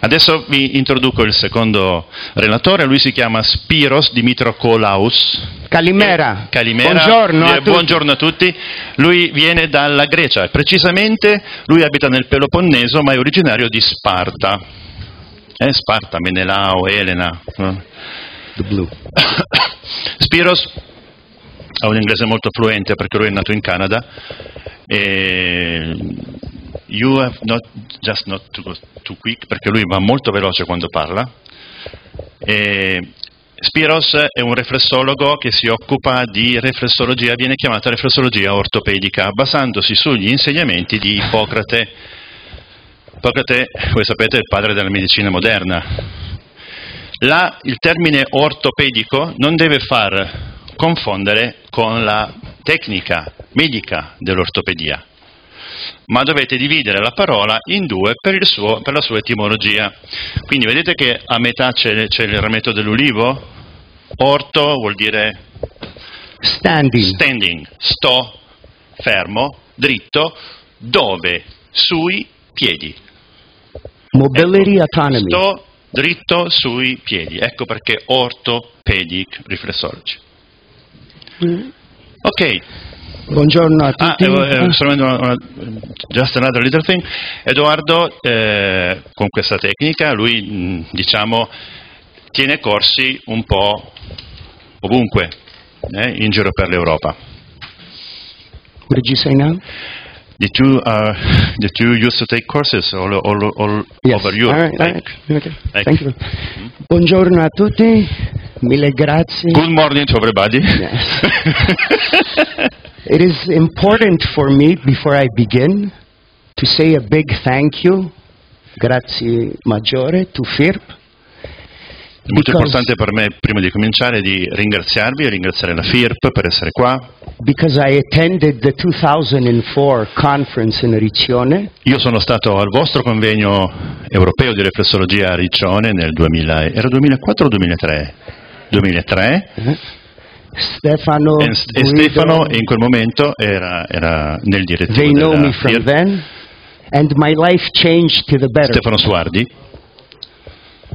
Adesso vi introduco il secondo relatore, lui si chiama Spiros Dimitrokolaus. Calimera. Eh, Calimera. Buongiorno a Eh, tutti. buongiorno a tutti. Lui viene dalla Grecia, e precisamente lui abita nel Peloponneso ma è originario di Sparta. Eh, Sparta, Menelao, Elena. The blue. Spiros ha un inglese molto fluente perché lui è nato in Canada e you have not just not to too quick perché lui va molto veloce quando parla. E Spiros è un riflessologo che si occupa di riflessologia, viene chiamata riflessologia ortopedica, basandosi sugli insegnamenti di Ippocrate. Ippocrate, voi sapete, è il padre della medicina moderna. La- il termine ortopedico non deve far confondere con la tecnica medica dell'ortopedia, ma dovete dividere la parola in due per, il suo- per la sua etimologia. Quindi vedete che a metà c'è, c'è il rametto dell'ulivo, orto vuol dire Standing. standing, sto fermo, dritto, dove? Sui piedi. Mobility Ecco, autonomy. Sto dritto sui piedi. Ecco perché orthopedic reflexology. Ok, Buongiorno a ah, tutti. eh, eh, solamente una- una- just another little thing. Edoardo, eh, con questa tecnica, lui mh, diciamo tiene corsi un po' ovunque, eh, in giro per l'Europa. What did you say now? The two, uh, the two used to take courses all, all, all Yes. over Europe. All right, all right. Okay. like- Thank you. Buongiorno a tutti. Mille grazie. Good morning to everybody. Yes. It is important for me, before I begin, to say a big thank you, grazie maggiore, to FIRP, È molto importante per me, prima di cominciare, di ringraziarvi e ringraziare la FIRP per essere qua. because I attended the 2004 conference in Riccione, Io sono stato al vostro convegno europeo di riflessologia a Riccione nel 2000, era 2004 o 2003? 2003 Stefano, e, e Stefano in quel momento era, era nel direttivo they know me from then, and my life changed to the better. Stefano Suardi,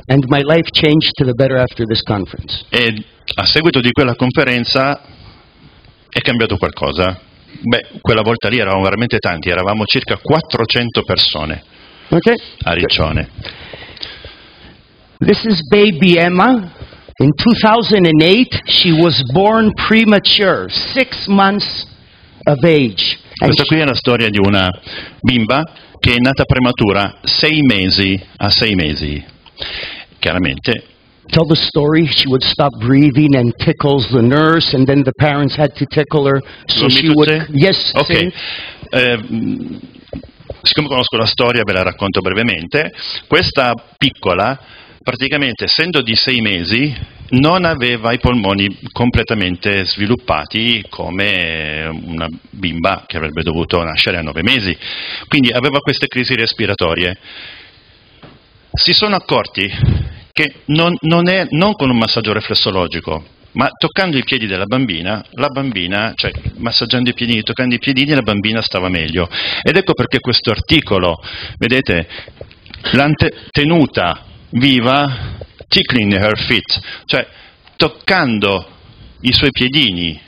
And my life changed to the better after this conference. e a seguito di quella conferenza è cambiato qualcosa. Beh, quella volta lì eravamo veramente tanti, eravamo circa 400 persone Okay? a Riccione. This is baby Emma. In 2008, she was born premature, six months of age. Questa qui è la storia di una bimba che è nata prematura, sei mesi a sei mesi. Chiaramente tell the story, she would stop breathing and tickles the nurse, and then the parents had to tickle her. So she would, say? yes, Ok, say. Eh, siccome conosco la storia ve la racconto brevemente. Questa piccola, praticamente essendo di sei mesi, non aveva i polmoni completamente sviluppati come una bimba che avrebbe dovuto nascere a nove mesi. Quindi aveva queste crisi respiratorie. Si sono accorti che non, non è, non con un massaggio reflessologico, ma toccando i piedi della bambina, la bambina, cioè massaggiando i piedini, toccando i piedini, la bambina stava meglio. Ed ecco perché questo articolo, vedete, l'hanno tenuta viva, tickling her feet, cioè toccando i suoi piedini,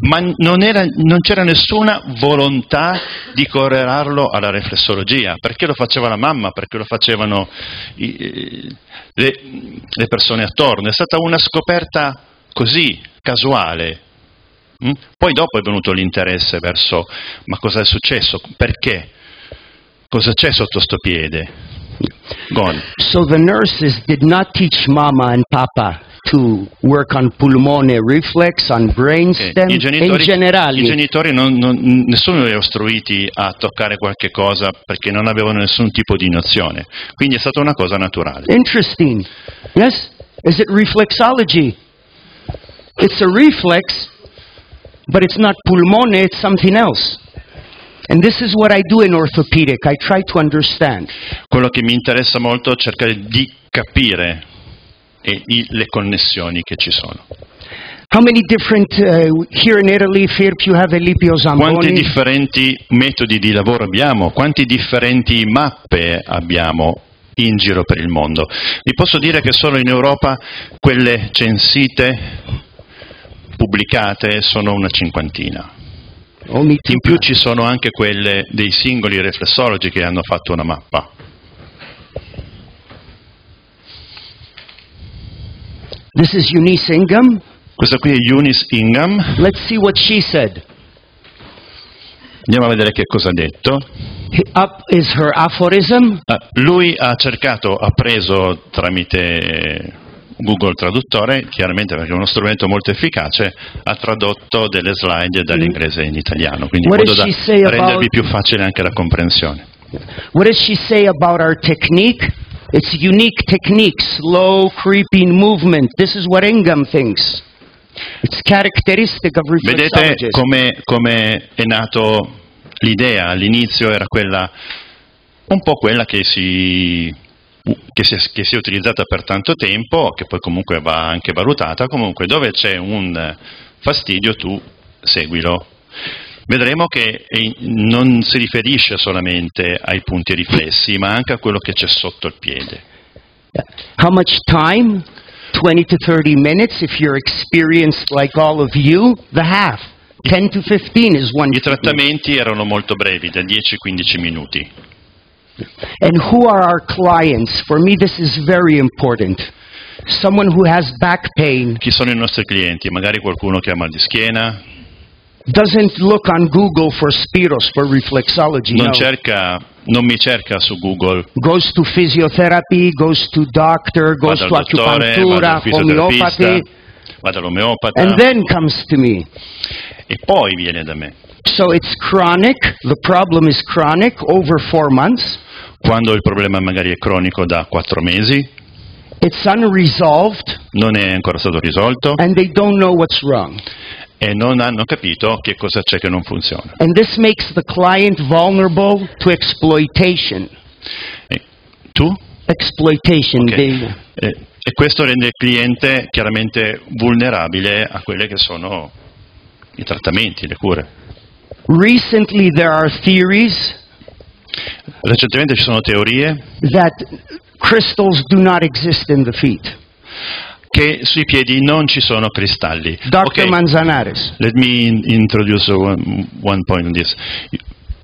ma non, era- non c'era nessuna volontà di correlarlo alla riflessologia, perché lo faceva la mamma, perché lo facevano i- le, le persone attorno. È stata una scoperta così, casuale. Mm? Poi dopo è venuto l'interesse verso ma cosa è successo, perché, cosa c'è sotto sto piede. Go on. So the nurses did not teach mama and papa to work on pulmone reflex, on brainstem, I in generale. i genitori non, non- nessuno li ha istruiti a toccare qualche cosa perché non avevano nessun tipo di nozione. Quindi è stata una cosa naturale. Interesting. Yes? Is it reflexology? It's a reflex, but it's not pulmone, it's something else. Quello che mi interessa molto è cercare di capire e i- le connessioni che ci sono. How many different, uh, here in Italy, Quanti differenti metodi di lavoro abbiamo? Quanti differenti mappe abbiamo? in giro per il mondo. Vi posso dire che solo in Europa quelle censite, pubblicate, sono una cinquantina. In più ci sono anche quelle dei singoli riflessologi che hanno fatto una mappa. This is Eunice Ingham. Questa qui è Eunice Ingham, Let's see what she said. andiamo a vedere che cosa ha detto. Up is her aphorism. Ah, lui ha cercato, ha preso tramite Google Traduttore, chiaramente perché è uno strumento molto efficace, ha tradotto delle slide dall'inglese in italiano, quindi in modo da rendervi più facile anche la comprensione. What does she say about our technique? It's unique technique, slow, creeping movement. This is what Ingham thinks. It's characteristic of Vedete come, come è nato l'idea all'inizio, era quella, un po' quella che si, che, si, che si è utilizzata per tanto tempo, che poi comunque va anche valutata, comunque dove c'è un fastidio tu seguilo. Vedremo che eh, non si riferisce solamente ai punti riflessi, ma anche a quello che c'è sotto il piede. How much time? 20 to 30 minutes. If you're experienced like all of you, the half. 10 to 15 is one. I trattamenti erano molto brevi, da 10-15 minuti. And who are our clients? For me, this is very important. Someone who has back pain Chi sono i nostri clienti? Magari qualcuno che ha mal di schiena, doesn't look on Google for Spiros for reflexology. non, no. cerca, non mi cerca su Google, Goes to physiotherapy, goes to doctor, goes to dottore, fisioterapista, homeopathy, vado all'omeopata and then comes to me. e poi viene da me. So it's chronic. The problem is chronic over four months. Quando il problema magari è cronico da 4 mesi, It's unresolved, non è ancora stato risolto and they don't know what's wrong. e non hanno capito che cosa c'è che non funziona. And this makes the client vulnerable to exploitation. E tu? Exploitation. Ok. They- E, e questo rende il cliente chiaramente vulnerabile a quelle che sono i trattamenti, le cure. Recently, there are theories Recentemente ci sono teorie that crystals do not exist in the feet. che sui piedi non ci sono cristalli. Dr. Ok, Manzanares. Let me in- introduce one point on this.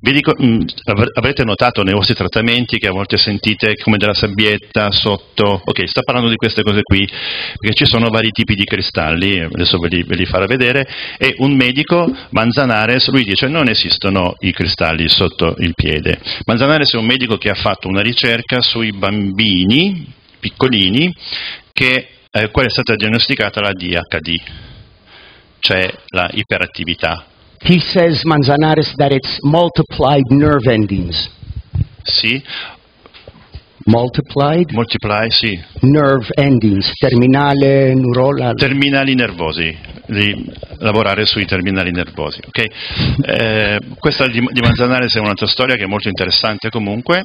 Dico, avr- avrete notato nei vostri trattamenti che a volte sentite come della sabbietta sotto. Ok, sta parlando di queste cose qui, perché ci sono vari tipi di cristalli, adesso ve li, ve li farò vedere. E un medico, Manzanares, lui dice non esistono i cristalli sotto il piede. Manzanares è un medico che ha fatto una ricerca sui bambini piccolini che, eh, quale è stata diagnosticata la DHD, cioè la iperattività. He says, Manzanares, that it's multiplied nerve endings. Sì, Multiplied multiply, sì, nerve endings. Terminale, neuronale. terminali nervosi, di lavorare sui terminali nervosi. ok? Eh, questa di, di Manzanares è un'altra storia che è molto interessante comunque,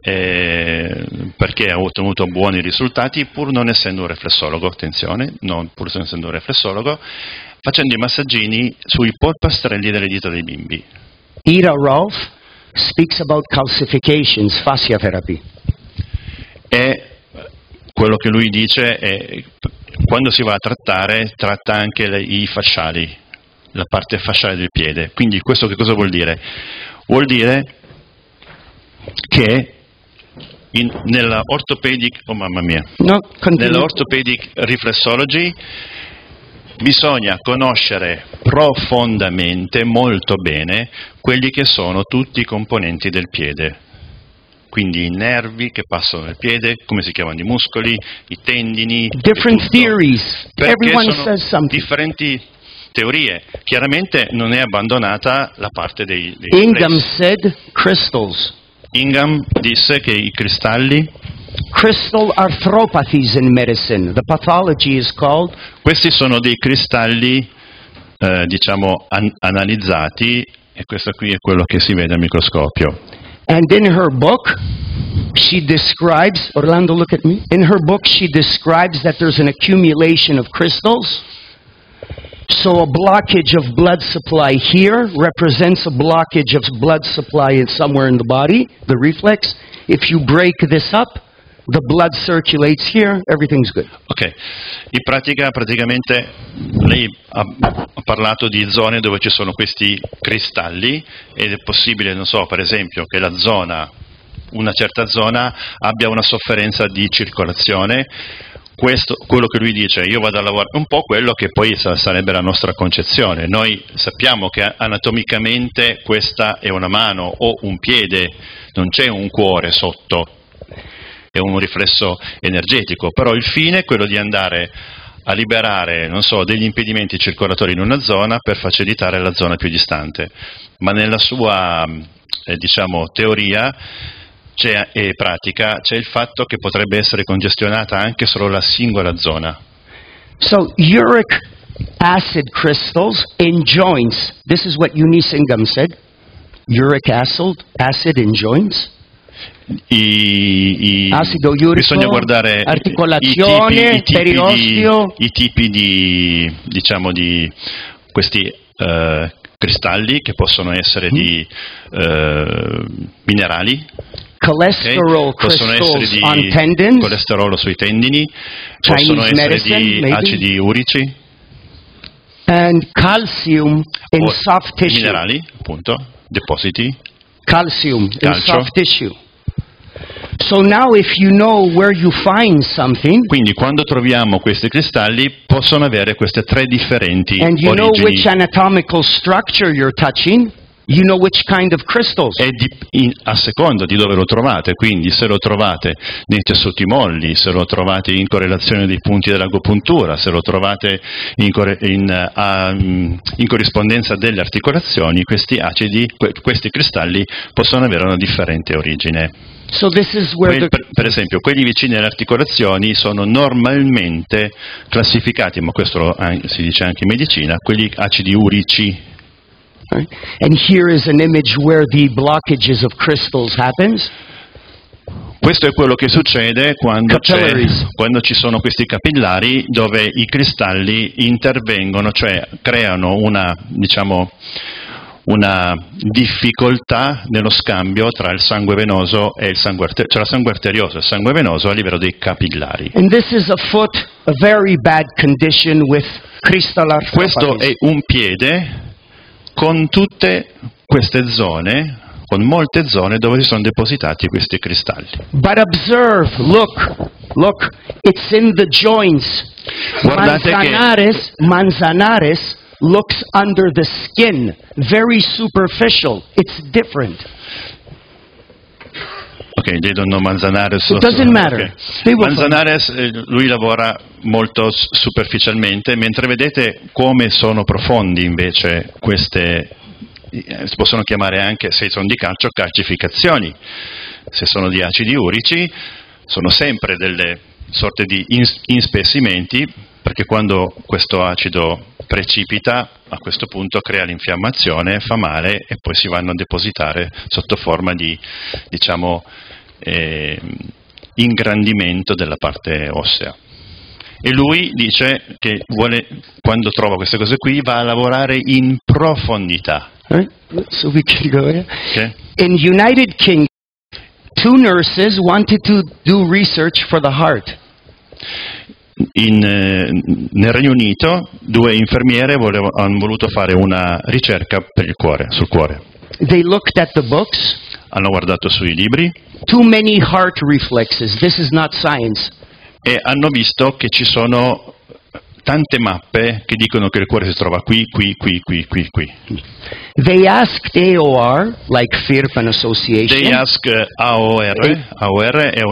eh, perché ha ottenuto buoni risultati pur non essendo un riflessologo, attenzione, non pur non essendo un riflessologo, facendo i massaggini sui polpastrelli delle dita dei bimbi. Ira Rolf speaks about calcifications, fascia therapy. e quello che lui dice è quando si va a trattare tratta anche le- i fasciali, la parte fasciale del piede. Quindi questo che cosa vuol dire? Vuol dire che in- nella orthopedic, oh mamma mia, No, nella orthopedic reflexology bisogna conoscere profondamente, molto bene, quelli che sono tutti i componenti del piede. Quindi i nervi che passano nel piede, come si chiamano i muscoli, i tendini. Different theories. Everyone says something. differenti teorie. Chiaramente non è abbandonata la parte dei, dei Ingham said crystals. Ingham disse che i cristalli, Crystal arthropathies in medicine. The pathology is called questi sono dei cristalli, eh, diciamo, an- analizzati e questo qui è quello che si vede al microscopio. And in her book, she describes, Orlando, look at me. In her book, she describes that there's an accumulation of crystals. So a blockage of blood supply here represents a blockage of blood supply in somewhere in the body, the reflex. If you break this up, the blood circulates here, everything's good. Ok, in pratica praticamente lei ha, parlato di zone dove ci sono questi cristalli ed è possibile, non so, per esempio che la zona, una certa zona abbia una sofferenza di circolazione. Questo, quello che lui dice, io vado a lavorare, un po' quello che poi sa- sarebbe la nostra concezione. Noi sappiamo che anatomicamente questa è una mano o un piede, non c'è un cuore sotto, è un riflesso energetico, però il fine è quello di andare a liberare, so, degli impedimenti circolatori in una zona per facilitare la zona più distante. Ma nella sua, eh, diciamo, teoria e pratica c'è il fatto che potrebbe essere congestionata anche solo la singola zona. So uric acid crystals in joints. This is what Unisingam said. Uric acid, acid in joints. I, i- Acido urico, bisogna guardare articolazione, i tipi, i tipi periosteo. di, i tipi di, diciamo di questi eh, cristalli che possono essere di eh, minerali? Cholesterol possono essere di on tendons. colesterolo sui tendini, Chinese possono essere di maybe? acidi urici, and calcium in soft tissue. minerali, appunto, depositi. Calcium in Calcio. soft tissue. So now if you know where you find something Quindi quando troviamo questi cristalli possono avere queste tre differenti and you know origini. which anatomical structure you're touching, you know which kind of crystals. è di- in- a seconda di dove lo trovate, quindi se lo trovate nei tessuti molli, se lo trovate in correlazione dei punti dell'agopuntura, se lo trovate in, in, eh, a- in corrispondenza delle articolazioni, questi acidi, que- questi cristalli possono avere una differente origine. So this is where Que- the per, per esempio, quelli vicini alle articolazioni sono normalmente classificati, ma questo lo- an- si dice anche in medicina, quelli acidi urici, right? and here is an image where the blockages of crystals happens. Questo è quello che succede quando, quando ci sono questi capillari dove i cristalli intervengono, cioè creano una, diciamo, una difficoltà nello scambio tra il sangue venoso e il sangue arterioso, cioè il sangue arterioso e il sangue venoso a livello dei capillari. And this is a foot, a very bad condition with crystal Questo è un piede con tutte queste zone, con molte zone dove si sono depositati questi cristalli. But observe, look, look, it's in the joints. Guardate che- Manzanares, Manzanares looks under the skin, very superficial. It's different. Ok, they don't know Manzanares. It doesn't matter. Ok. They will Manzanares, eh, lui lavora molto superficialmente, mentre vedete come sono profondi invece queste, eh, si possono chiamare anche, se sono di calcio, calcificazioni. Se sono di acidi urici, sono sempre delle sorte di ins- inspessimenti, perché quando questo acido precipita, a questo punto crea l'infiammazione, fa male e poi si vanno a depositare sotto forma di, diciamo, eh, ingrandimento della parte ossea. E lui dice che vuole, quando trova queste cose qui, va a lavorare in profondità. Right? So we can go here. ok? In United Kingdom, two nurses wanted to do research for the heart. In, eh, nel Regno Unito due infermiere volevo- hanno voluto fare una ricerca per il cuore, sul cuore. Books. Hanno guardato sui libri Too many heart reflexes. This is not science. e hanno visto che ci sono tante mappe che dicono che il cuore si trova qui, qui, qui, qui, qui, qui. They asked AOR, like Firpan Association, They Ask AOR, AOR è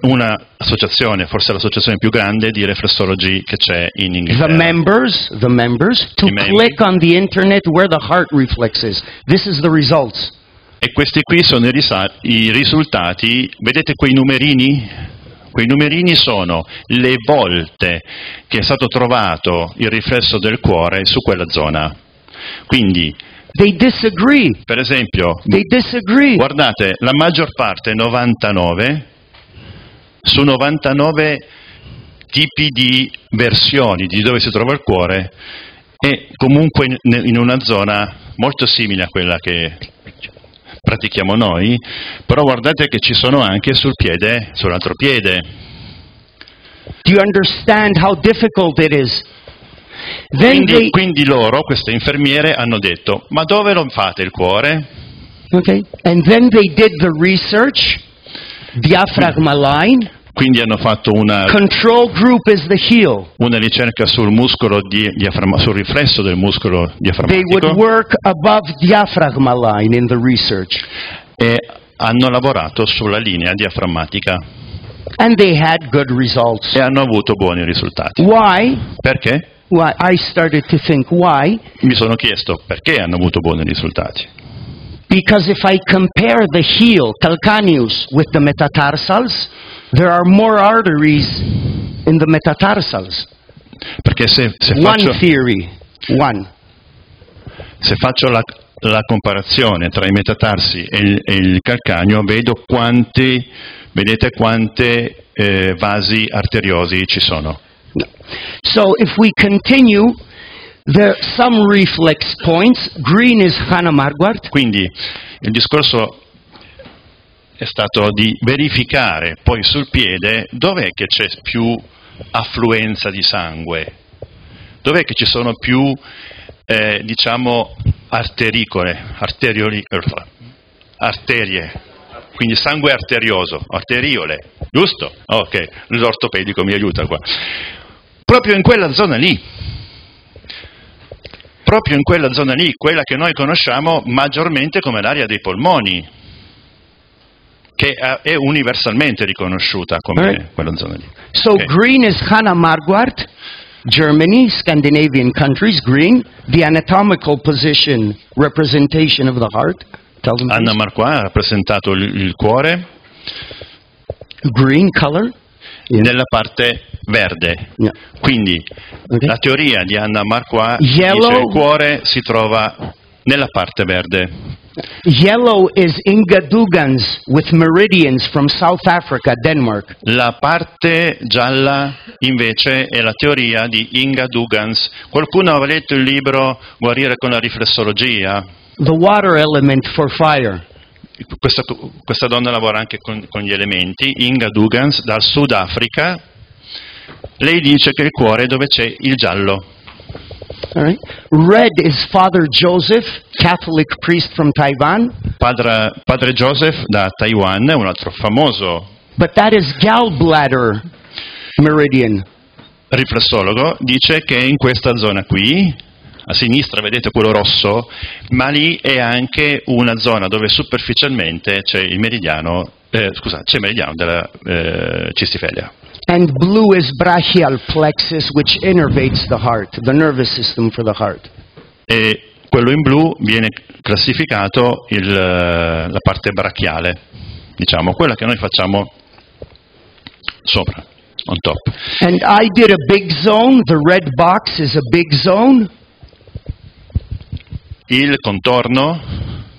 un'associazione, forse l'associazione più grande di reflessologi che c'è in the Inghilterra. members, the members, to click on the internet where the heart reflex is. This is the results. E questi qui sono i risultati, vedete quei numerini? Quei numerini sono le volte che è stato trovato il riflesso del cuore su quella zona. Quindi, They disagree. per esempio, They disagree. guardate, la maggior parte, 99, su 99 tipi di versioni di dove si trova il cuore, è comunque in, in una zona molto simile a quella che pratichiamo noi, però guardate che ci sono anche sul piede, sull'altro piede. Do you understand how difficult it is? Quindi, they, quindi loro, queste infermiere, hanno detto, ma dove lo fate il cuore? okay, and then they did the research, diaphragma line, Quindi hanno fatto una, una ricerca sul muscolo di, diaframma- sul riflesso del muscolo diaframmatico e hanno lavorato sulla linea diaframmatica e hanno avuto buoni risultati. Why? Perché? Why? Think? Mi sono chiesto perché hanno avuto buoni risultati. Because if I compare the heel, calcaneus, with the metatarsals, there are more arteries in the metatarsals. Perché se, se One faccio, theory. One. se faccio la, la comparazione tra i metatarsi e il, e il calcaneo, vedo quanti, vedete quante eh, vasi arteriosi ci sono. So if we continue, there are some reflex points. Green is Hana Margwart. Quindi il discorso è stato di verificare poi sul piede dov'è che c'è più affluenza di sangue, dov'è che ci sono più, eh, diciamo, artericole, arterie, quindi sangue arterioso, arteriole, giusto? Ok, l'ortopedico mi aiuta qua. Proprio in quella zona lì, proprio in quella zona lì, quella che noi conosciamo maggiormente come l'area dei polmoni, che eh, è universalmente riconosciuta come Right. quella zona lì. So Ok. green is Hana Margwart. Germany, Scandinavian countries, green. The anatomical position, representation of the heart. Anna. Marquà ha rappresentato il, il cuore green color. Yeah. nella parte verde. Yeah. Quindi Okay. la teoria di Anna Marquà Yellow. dice il cuore si trova nella parte verde. Yellow is Ingadugans with meridians from South Africa, Denmark. La parte gialla invece è la teoria di Inga Dugans. Qualcuno aveva letto il libro Guarire con la riflessologia? The water element for fire. Questa, questa donna lavora anche con, con gli elementi, Inga Dugans, dal Sudafrica. Lei dice che il cuore è dove c'è il giallo. All right. Red is Father Joseph, Catholic priest from Taiwan, Padre, padre Joseph da Taiwan, un altro famoso but that is gallbladder meridian. riflessologo, dice che in questa zona qui, a sinistra vedete quello rosso, ma lì è anche una zona dove superficialmente c'è il meridiano, eh, scusa, c'è il meridiano della eh, cistifelia. And blue is brachial plexus, which innervates the heart, the nervous system for the heart. E quello in blu viene classificato il, eh, la parte brachiale, diciamo, quella che noi facciamo sopra, on top. And I did a big zone. The red box is a big zone. Il contorno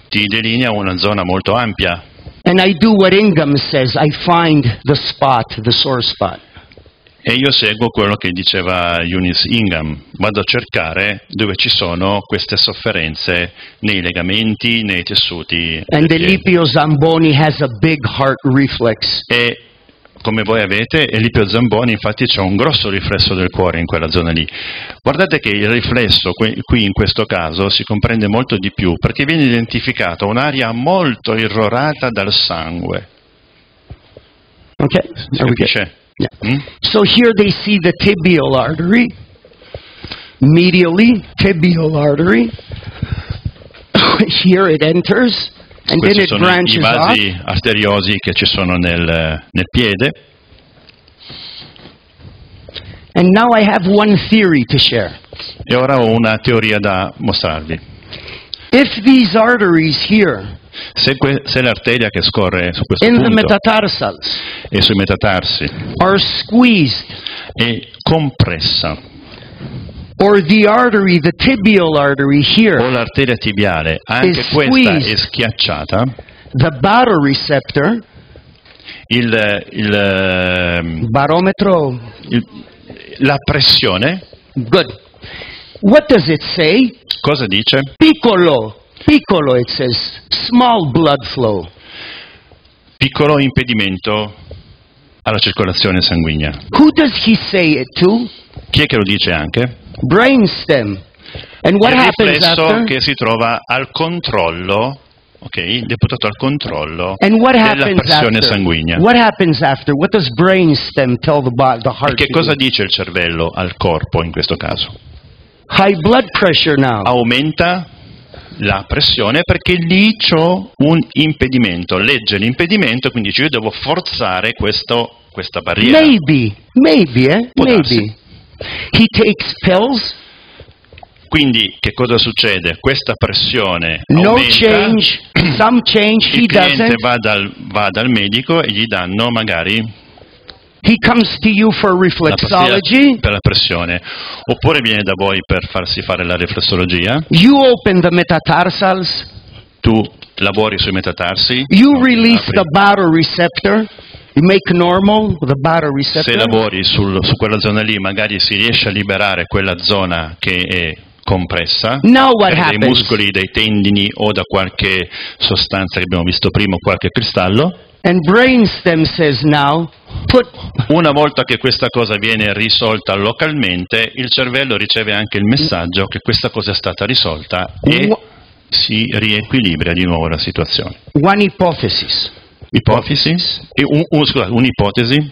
ti delinea una zona molto ampia And I do what Ingham says. I find the spot, the sore spot. e io seguo quello che diceva Eunice Ingham, vado a cercare dove ci sono queste sofferenze nei legamenti, nei tessuti. And. Elipio Zamboni has a big heart reflex. E come voi avete, Elipio Zamboni infatti c'è un grosso riflesso del cuore in quella zona lì. Guardate che il riflesso qui in questo caso si comprende molto di più perché viene identificata un'area molto irrorata dal sangue. Okay? Si capisce? Yeah. Mm? So here they see the tibial artery, medially, tibial artery. here it enters, and then Questi it sono i branches off. vasi arteriosi che ci sono nel, nel piede. And now I have one theory to share. E ora ho una teoria da mostrarvi. If these arteries here Se, que- se l'arteria che scorre su questo punto e sui metatarsi are squeezed, è compressa, or the artery, the tibial artery o here, l'arteria tibiale, anche Is questa squeezed. è schiacciata, the baroreceptor, il, il, ehm, barometro, il- la pressione, good. What does it say? cosa dice? Piccolo. Piccolo, it says, small blood flow. Piccolo impedimento alla circolazione sanguigna. Who does he say it to? Chi è che lo dice anche? Brainstem. And what il happens riflesso che si trova al controllo, ok? Deputato al controllo And what della pressione after? sanguigna. What happens after? What does brainstem tell the the heart? E che cosa do? dice il cervello al corpo in questo caso? High blood pressure now. Aumenta la pressione perché lì c'ho un impedimento, legge l'impedimento, quindi dice io devo forzare questo- questa barriera. Maybe, maybe, eh? Può Maybe. darsi. He takes pills, Quindi che cosa succede? Questa pressione no aumenta, change, some change, he il cliente doesn't. va dal, va dal medico e gli danno magari He comes to you for la reflexology. pastiglia per la pressione, oppure viene da voi per farsi fare la riflessologia, You open the metatarsals. tu lavori sui metatarsi, You release apri. the baroreceptor. You make normal the se lavori sul- su quella zona lì magari si riesce a liberare quella zona che è compressa dai muscoli, dai tendini o da qualche sostanza che abbiamo visto prima, qualche cristallo. And brainstem says now, put Una volta che questa cosa viene risolta localmente, il cervello riceve anche il messaggio che questa cosa è stata risolta e si riequilibra di nuovo la situazione. one hypothesis. Ipofisi? E un- un- scusate, un'ipotesi?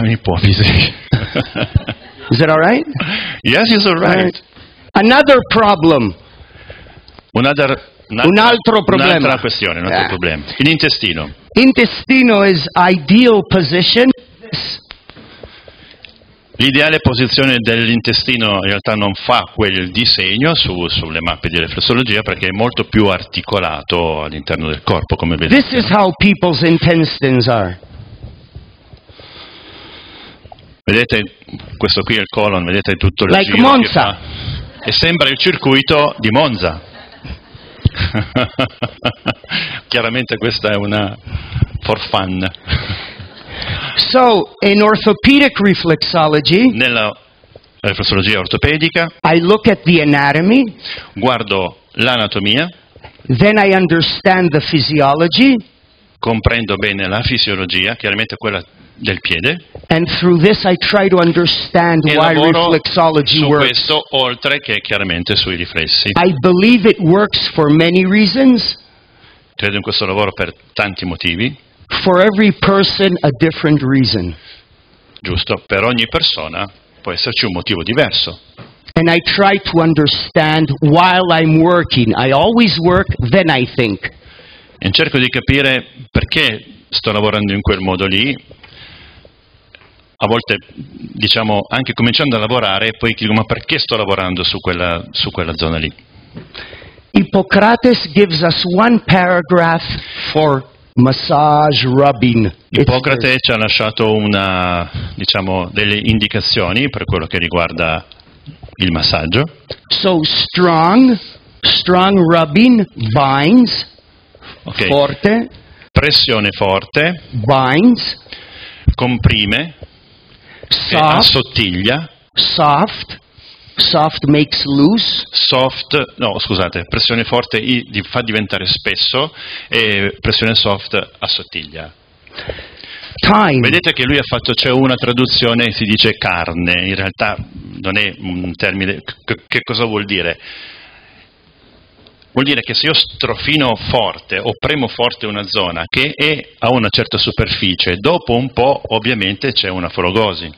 Un'ipofisi. Is that all right? yes, it's all right. Another problem. Another, Un altro problema. Un'altra questione, un altro Ah. problema. L'intestino. Intestino is ideal position. L'ideale posizione dell'intestino in realtà non fa quel disegno su- sulle mappe di riflessologia perché è molto più articolato all'interno del corpo, come vedete. This is how people's intestines are. Vedete, questo qui è il colon, vedete tutto il Like giro che Monza. fa. E sembra il circuito di Monza. Chiaramente questa è una for fun. So, in orthopedic reflexology, Nella riflessologia ortopedica I look at the anatomy, guardo l'anatomia, then I understand the physiology, comprendo bene la fisiologia, chiaramente quella del piede, and through this I try to understand e why reflexology su works. questo oltre che chiaramente sui riflessi. I believe it works for many reasons. Credo in questo lavoro per tanti motivi, For every person, a different reason. giusto? Per ogni persona può esserci un motivo diverso. And I try to understand while I'm working. I always work, then I think. E cerco di capire perché sto lavorando in quel modo lì. A volte, diciamo, anche cominciando a lavorare, poi dico, ma perché sto lavorando su quella, su quella zona lì? Hippocrates gives us one paragraph for massage rubbing. Ippocrate ci ha lasciato una, diciamo, delle indicazioni per quello che riguarda il massaggio. So strong, strong rubbing binds, Ok, forte. Pressione forte, binds, comprime, soft, assottiglia, soft, soft makes loose, soft, no scusate, pressione forte fa diventare spesso e pressione soft assottiglia. time. Vedete che lui ha fatto, c'è una traduzione, si dice carne, in realtà non è un termine, che, che cosa vuol dire? Vuol dire che se io strofino forte o premo forte una zona che è a una certa superficie, dopo un po' ovviamente c'è una forogosi,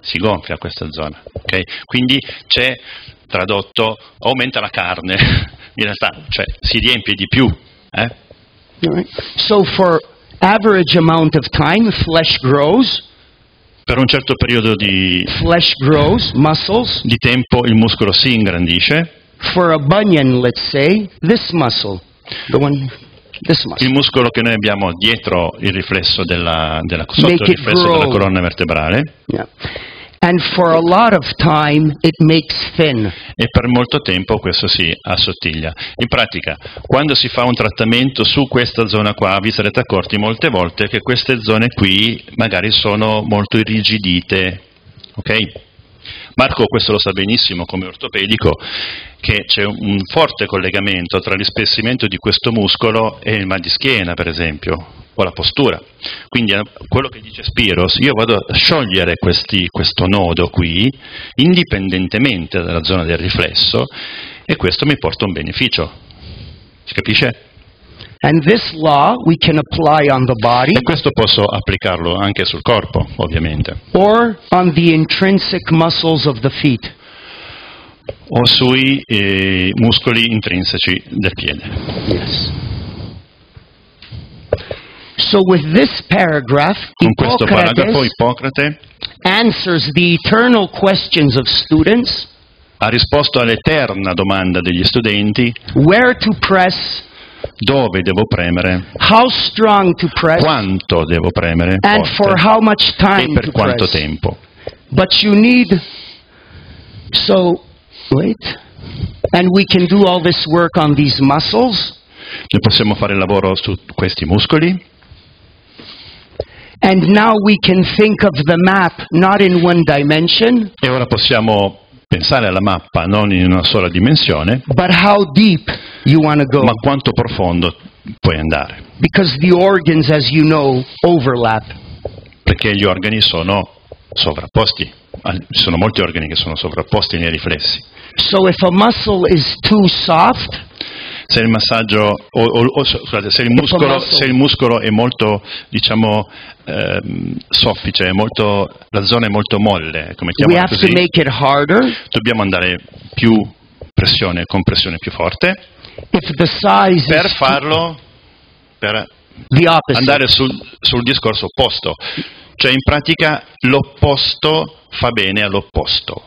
si gonfia questa zona, ok? Quindi c'è, tradotto, aumenta la carne, in realtà cioè, si riempie di più, eh? So for average amount of time, flesh grows, per un certo periodo di, flesh grows, muscles. di tempo il muscolo si ingrandisce, For a bunion, let's say, this muscle, the one, this muscle. il muscolo che noi abbiamo dietro il riflesso della, della, sotto Make il riflesso della colonna vertebrale Yeah. And for a lot of time, it makes thin. e per molto tempo questo si assottiglia. In pratica, quando si fa un trattamento su questa zona qua, vi sarete accorti molte volte che queste zone qui magari sono molto irrigidite, ok? Marco questo lo sa benissimo come ortopedico, che c'è un forte collegamento tra l'ispessimento di questo muscolo e il mal di schiena, per esempio, o la postura. Quindi eh, quello che dice Spiros, io vado a sciogliere questi, questo nodo qui, indipendentemente dalla zona del riflesso, e questo mi porta un beneficio. Si capisce? E questo posso applicarlo anche sul corpo, ovviamente, or on the intrinsic muscles of the feet. o sui eh, muscoli intrinseci del piede. Yes. So with this paragraph, Con questo paragrafo Ippocrate answers the eternal questions of students, ha risposto all'eterna domanda degli studenti where to press, dove devo premere, how strong to press, quanto devo premere? forte, e per to quanto press. tempo. But you need, so, wait, and we can do all this work on these muscles, Noi possiamo fare il lavoro su questi muscoli? And now we can think of the map not in one dimension, e ora possiamo pensare alla mappa non in una sola dimensione, but how deep you want to go. ma quanto profondo puoi andare, Because the organs, as you know, overlap. perché gli organi sono sovrapposti, Al- ci sono molti organi che sono sovrapposti nei riflessi. So if a muscle is too soft, Se il massaggio, o, o- o- scusate, se il muscolo, se il muscolo è molto, diciamo, ehm, soffice, molto, la zona è molto molle, come chiamano così, dobbiamo andare più pressione, compressione più forte, per farlo, per andare sul, sul discorso opposto. Cioè in pratica l'opposto fa bene all'opposto.